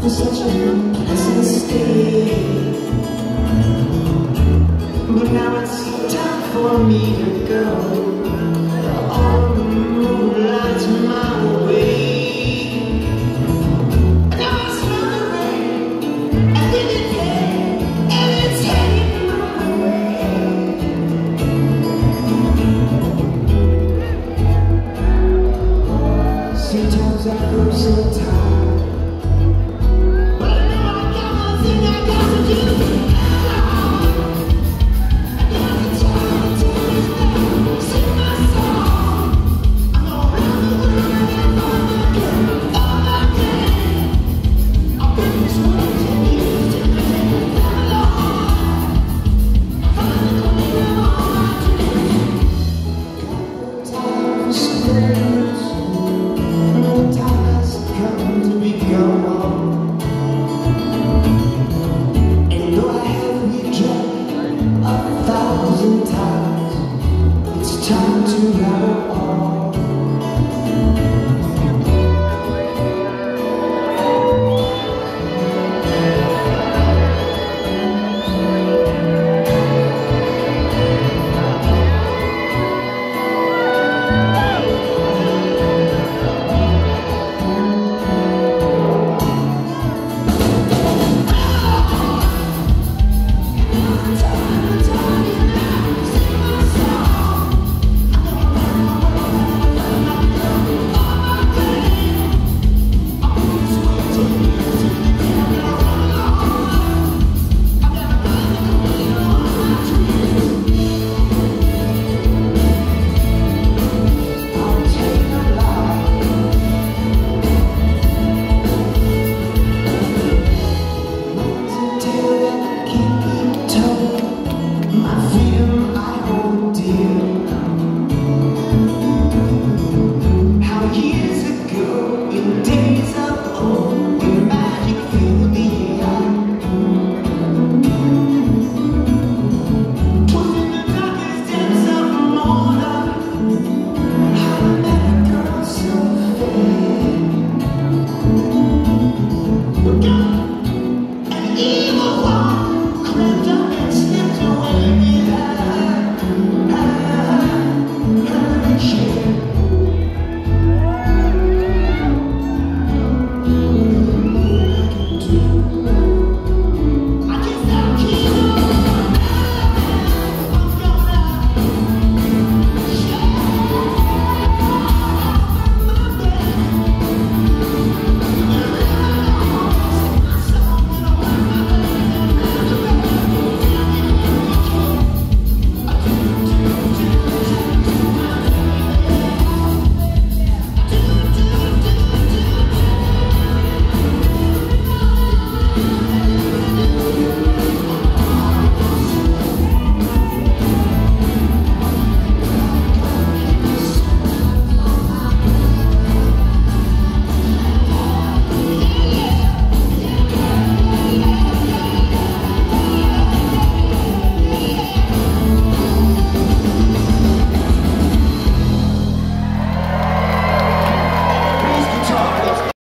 for such a pleasant stay. But now it's time for me to go. On the moonlight. time to love.